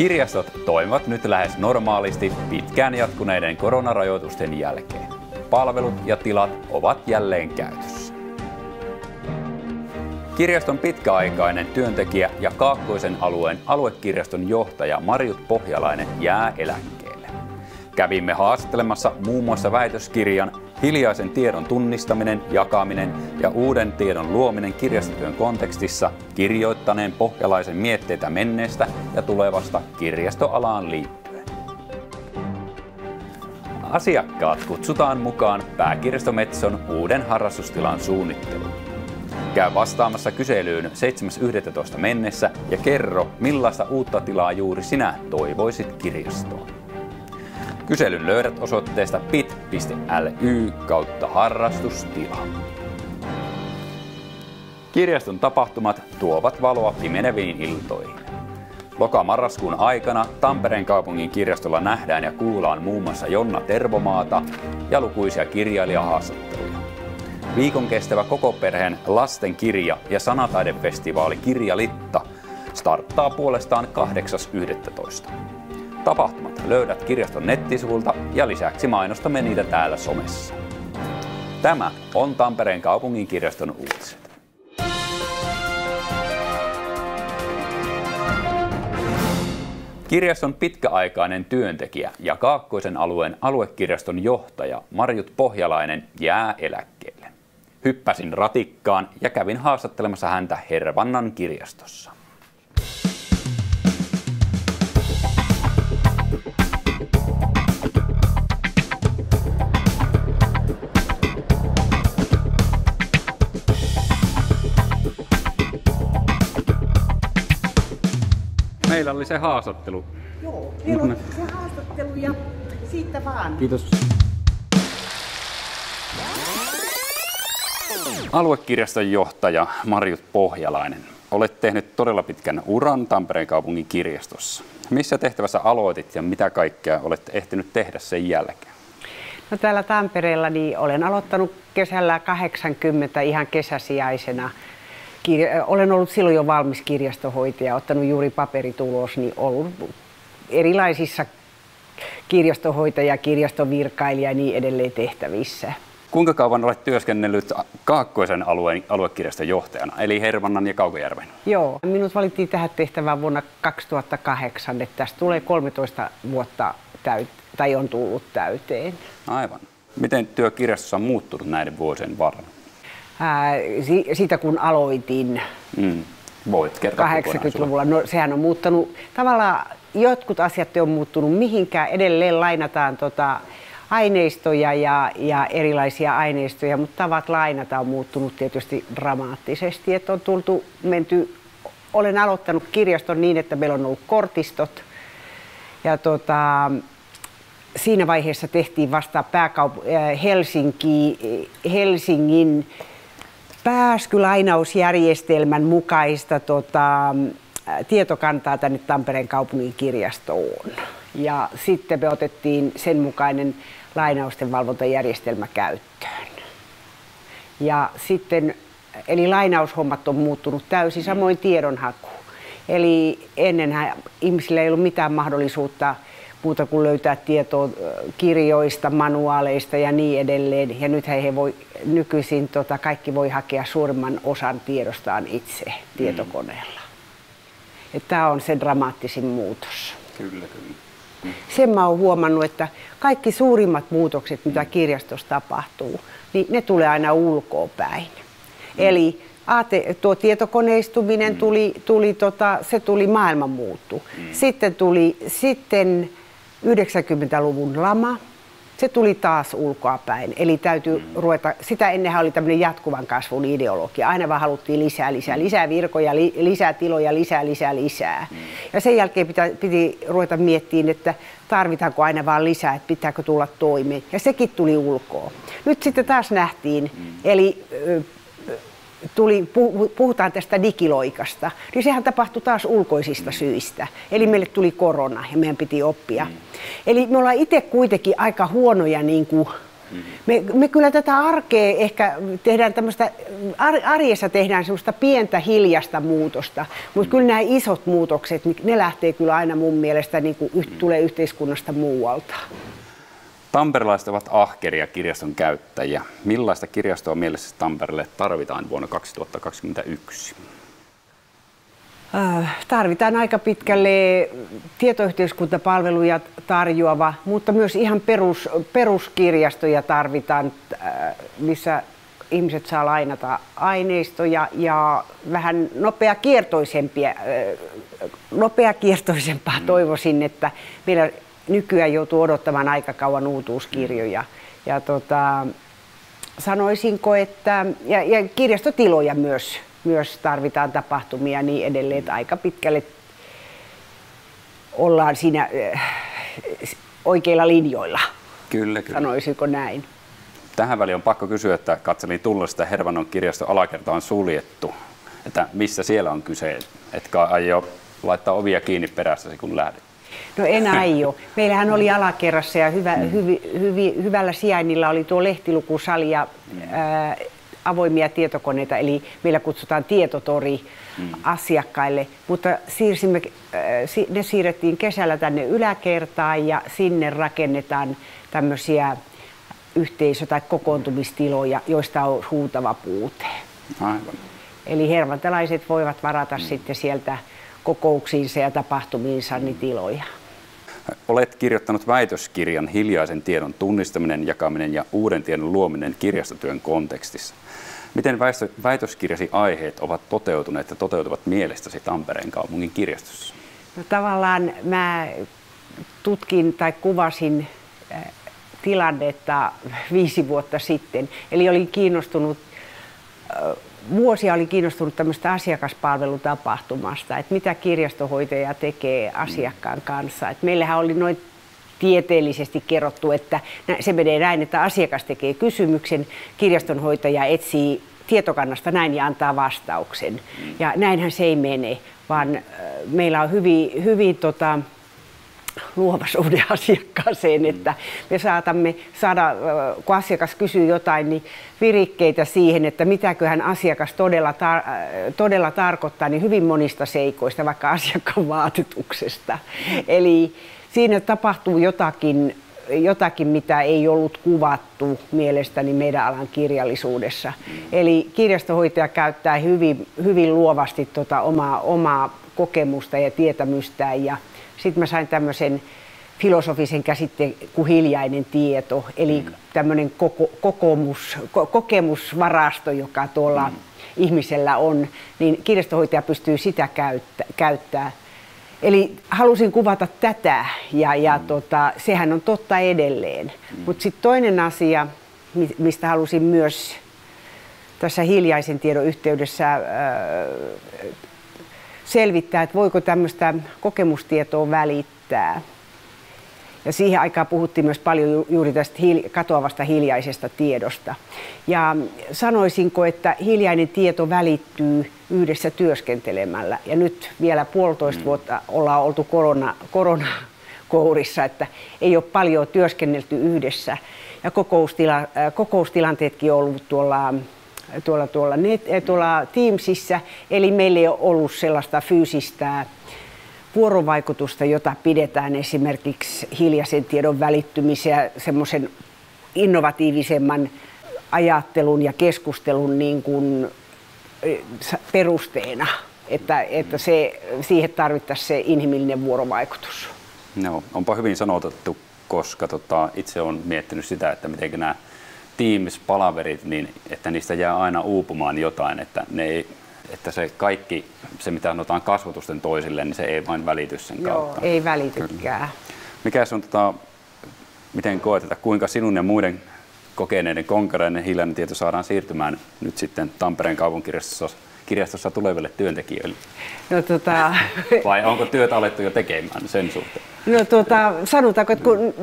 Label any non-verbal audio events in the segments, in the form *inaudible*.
Kirjastot toimivat nyt lähes normaalisti pitkään jatkuneiden koronarajoitusten jälkeen. Palvelut ja tilat ovat jälleen käytössä. Kirjaston pitkäaikainen työntekijä ja Kaakkoisen alueen aluekirjaston johtaja Marjut Pohjalainen jää eläkkeelle. Kävimme haastattelemassa muun muassa väitöskirjan Hiljaisen tiedon tunnistaminen, jakaminen ja uuden tiedon luominen kirjastotyön kontekstissa kirjoittaneen pohjalaisen mietteitä menneestä ja tulevasta kirjastoalaan liittyen. Asiakkaat kutsutaan mukaan Pääkirjasto Metson uuden harrastustilan suunnitteluun. Käy vastaamassa kyselyyn 7.11. mennessä ja kerro, millaista uutta tilaa juuri sinä toivoisit kirjastoon. Kyselyn löydät osoitteesta bit.ly kautta harrastustila. Kirjaston tapahtumat tuovat valoa pimeneviin iltoihin. Loka-marraskuun aikana Tampereen kaupungin kirjastolla nähdään ja kuullaan muun muassa Jonna Tervomaata ja lukuisia kirjailijahaastatteluja. Viikon kestävä koko perheen lasten kirja- ja sanataidefestivaali Kirjalitta starttaa puolestaan 8.11. Tapahtumat löydät kirjaston nettisivulta ja lisäksi mainostamme niitä täällä somessa. Tämä on Tampereen kaupungin kirjaston uutiset. Kirjaston pitkäaikainen työntekijä ja Kaakkoisen alueen aluekirjaston johtaja Marjut Pohjalainen jää eläkkeelle. Hyppäsin ratikkaan ja kävin haastattelemassa häntä Hervannan kirjastossa. Meillä oli se haastattelu. Joo, meillä on se haastattelu ja siitä vaan. Kiitos. Aluekirjaston johtaja Marjut Pohjalainen. Olet tehnyt todella pitkän uran Tampereen kaupungin kirjastossa. Missä tehtävässä aloitit ja mitä kaikkea olet ehtinyt tehdä sen jälkeen? No täällä Tampereella niin olen aloittanut kesällä 80 ihan kesäsijaisena. Kir- olen ollut silloin jo valmis kirjastohoitaja, ottanut juuri paperitulos, niin ollut erilaisissa kirjastohoitaja, kirjastovirkailija ja niin edelleen tehtävissä. Kuinka kauan olet työskennellyt Kaakkoisen alueen aluekirjaston johtajana, eli Hervannan ja Kaukojärven? Joo, minut valittiin tähän tehtävään vuonna 2008, että tästä tulee 13 vuotta täyt- tai on tullut täyteen. Aivan. Miten työ kirjastossa on muuttunut näiden vuosien varrella? Ää, si- siitä kun aloitin Mm. Voit kertoa 80-luvulla, no sehän on muuttanut, tavallaan jotkut asiat ole muuttunut mihinkään, edelleen lainataan tota, aineistoja ja, ja erilaisia aineistoja, mutta tavat lainata on muuttunut tietysti dramaattisesti, että on tultu, menty, olen aloittanut kirjaston niin, että meillä on ollut kortistot. Ja tota, siinä vaiheessa tehtiin vasta pääkaup- äh, Helsinki, Helsingin pääskylainausjärjestelmän mukaista tota, tietokantaa tänne Tampereen kaupungin kirjastoon. Ja sitten me otettiin sen mukainen lainausten valvontajärjestelmä käyttöön. Ja sitten, eli lainaushommat on muuttunut täysin, samoin tiedonhaku. Eli ennenhän ihmisillä ei ollut mitään mahdollisuutta muuta kuin löytää tietoa kirjoista, manuaaleista ja niin edelleen. Ja nythän he voi, nykyisin tota, kaikki voi hakea suurimman osan tiedostaan itse tietokoneella. Tämä on se dramaattisin muutos. Kyllä, kyllä. Sen mä oon huomannut, että kaikki suurimmat muutokset, mitä kirjastossa tapahtuu, niin ne tulee aina ulkoa päin. Eli aate, tuo tietokoneistuminen tuli, tuli tota, se tuli maailman muuttu. Sitten tuli sitten 90-luvun lama, se tuli taas ulkoa päin. Eli täytyy ruveta, sitä ennenhän oli tämmöinen jatkuvan kasvun ideologia. Aina vaan haluttiin lisää, lisää, lisää virkoja, li, lisää tiloja, lisää, lisää, lisää. Ja sen jälkeen pitä, piti ruveta miettimään, että tarvitaanko aina vaan lisää, että pitääkö tulla toimeen. Ja sekin tuli ulkoa. Nyt sitten taas nähtiin, eli ö, tuli, puh- puhutaan tästä digiloikasta, niin sehän tapahtui taas ulkoisista syistä. Eli meille tuli korona ja meidän piti oppia. Eli me ollaan itse kuitenkin aika huonoja niin kuin Me, me kyllä tätä arkea ehkä tehdään tämmöistä, arjessa tehdään semmoista pientä hiljasta muutosta, mutta mm. kyllä nämä isot muutokset, niin ne lähtee kyllä aina mun mielestä, niin kuin mm. tulee yhteiskunnasta muualta. Tamperelaiset ovat ahkeria kirjaston käyttäjiä. Millaista kirjastoa mielessä Tampereelle tarvitaan vuonna 2021? Äh, tarvitaan aika pitkälle tietoyhteiskuntapalveluja tarjoava, mutta myös ihan perus, peruskirjastoja tarvitaan, äh, missä ihmiset saa lainata aineistoja ja vähän nopeakiertoisempia, äh, nopeakiertoisempaa mm. toivoisin, että meillä nykyään joutuu odottamaan aika kauan uutuuskirjoja. Ja tota, sanoisinko, että ja, ja kirjastotiloja myös myös tarvitaan tapahtumia ja niin edelleen, että aika pitkälle ollaan siinä äh, oikeilla linjoilla. Kyllä, kyllä. Sanoisiko näin? Tähän väliin on pakko kysyä, että katselin tullesta Hervannon kirjasto alakerta on suljettu. Että missä siellä on kyse? Etkä aio laittaa ovia kiinni perässäsi, kun lähdet? No en aio. Meillähän oli alakerrassa ja hyvä, mm. hyvi, hyvi, hyvällä sijainnilla oli tuo lehtilukusali ja mm. ää, avoimia tietokoneita, eli meillä kutsutaan tietotori mm. asiakkaille, mutta siirsimme, ne siirrettiin kesällä tänne yläkertaan ja sinne rakennetaan tämmöisiä yhteisö- tai kokoontumistiloja, joista on huutava puute. Aivan. Eli hervantalaiset voivat varata mm. sitten sieltä kokouksiinsa ja tapahtumiinsa niin tiloja. Olet kirjoittanut väitöskirjan Hiljaisen tiedon tunnistaminen, jakaminen ja uuden tiedon luominen kirjastotyön kontekstissa. Miten väitöskirjasi aiheet ovat toteutuneet ja toteutuvat mielestäsi Tampereen kaupungin kirjastossa? No, tavallaan mä tutkin tai kuvasin äh, tilannetta viisi vuotta sitten. Eli olin kiinnostunut, äh, vuosia olin kiinnostunut tämmöistä asiakaspalvelutapahtumasta, että mitä kirjastohoitaja tekee asiakkaan kanssa. Et meillähän oli noin tieteellisesti kerrottu, että se menee näin, että asiakas tekee kysymyksen, kirjastonhoitaja etsii tietokannasta näin ja antaa vastauksen. Ja näinhän se ei mene, vaan meillä on hyvin, hyvin tota, luova suhde asiakkaaseen, että me saatamme saada, kun asiakas kysyy jotain, niin virikkeitä siihen, että mitäköhän asiakas todella, tar- todella tarkoittaa, niin hyvin monista seikoista, vaikka asiakkaan vaatetuksesta. Eli siinä tapahtuu jotakin, jotakin, mitä ei ollut kuvattu mielestäni meidän alan kirjallisuudessa. Eli kirjastohoitaja käyttää hyvin, hyvin luovasti tota omaa, omaa kokemusta ja tietämystään. Ja sitten mä sain tämmöisen filosofisen käsitteen kuin hiljainen tieto, eli mm. tämmöinen koko, ko, kokemusvarasto, joka tuolla mm. ihmisellä on, niin kirjastohoitaja pystyy sitä käyttä, käyttää Eli halusin kuvata tätä ja, ja mm. tota, sehän on totta edelleen. Mm. Mutta sitten toinen asia, mistä halusin myös tässä hiljaisen tiedon yhteydessä äh, selvittää, että voiko tämmöistä kokemustietoa välittää. Ja siihen aikaan puhuttiin myös paljon juuri tästä katoavasta hiljaisesta tiedosta. Ja sanoisinko, että hiljainen tieto välittyy yhdessä työskentelemällä. Ja nyt vielä puolitoista mm. vuotta ollaan oltu korona, koronakourissa, että ei ole paljon työskennelty yhdessä. Ja kokoustila, äh, kokoustilanteetkin on ollut tuolla tuolla, tuolla, net, äh, tuolla Teamsissa, eli meillä ei ole ollut sellaista fyysistä vuorovaikutusta, jota pidetään esimerkiksi hiljaisen tiedon välittymisen semmoisen innovatiivisemman ajattelun ja keskustelun niin kuin perusteena, että, että se, siihen tarvittaisiin se inhimillinen vuorovaikutus. No, onpa hyvin sanotettu, koska tota, itse olen miettinyt sitä, että miten nämä Teams-palaverit, niin että niistä jää aina uupumaan jotain, että, ne ei, että se kaikki, se mitä sanotaan kasvatusten toisille, niin se ei vain välity sen Joo, kautta. ei välitykään. Mikä on, tota, miten koet, että kuinka sinun ja muiden kokeneiden konkareiden hiljainen tieto saadaan siirtymään nyt sitten Tampereen kaupunkirjastossa kirjastossa tuleville työntekijöille? No, tota... Vai onko työtä alettu jo tekemään sen suhteen? No tota, sanotaanko, että kun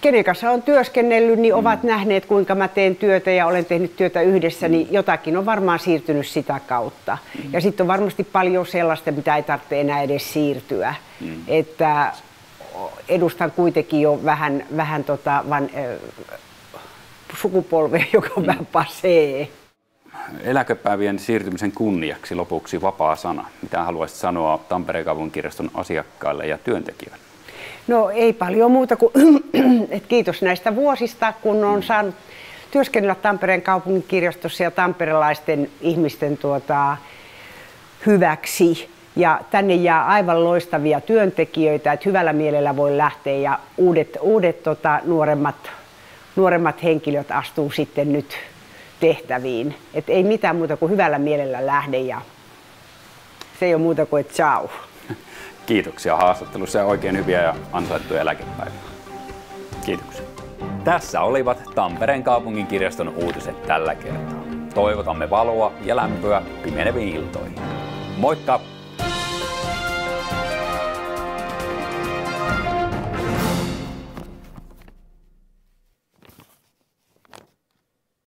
kenen kanssa on työskennellyt, niin ovat mm. nähneet, kuinka mä teen työtä ja olen tehnyt työtä yhdessä, niin mm. jotakin on varmaan siirtynyt sitä kautta. Mm. Ja sitten on varmasti paljon sellaista, mitä ei tarvitse enää edes siirtyä. Mm. Että edustan kuitenkin jo vähän, vähän tota, van, sukupolvea, *laughs* joka on vähän pasee. Eläköpäivien siirtymisen kunniaksi lopuksi vapaa sana. Mitä haluaisit sanoa Tampereen kaupunkirjaston asiakkaille ja työntekijöille? No ei paljon muuta kuin, *clears throat* *clears throat* että kiitos näistä vuosista, kun on saanut työskennellä Tampereen kaupunkikirjastossa ja tamperelaisten ihmisten tuota, hyväksi. Ja tänne jää aivan loistavia työntekijöitä, että hyvällä mielellä voi lähteä ja uudet, uudet tota, nuoremmat, nuoremmat henkilöt astuu sitten nyt tehtäviin. Et ei mitään muuta kuin hyvällä mielellä lähde ja se ei ole muuta kuin ciao. Kiitoksia haastattelussa ja oikein hyviä ja ansaittuja eläkepäiviä. Kiitoksia. Tässä olivat Tampereen kaupungin kirjaston uutiset tällä kertaa. Toivotamme valoa ja lämpöä pimeneviin iltoihin. Moikka!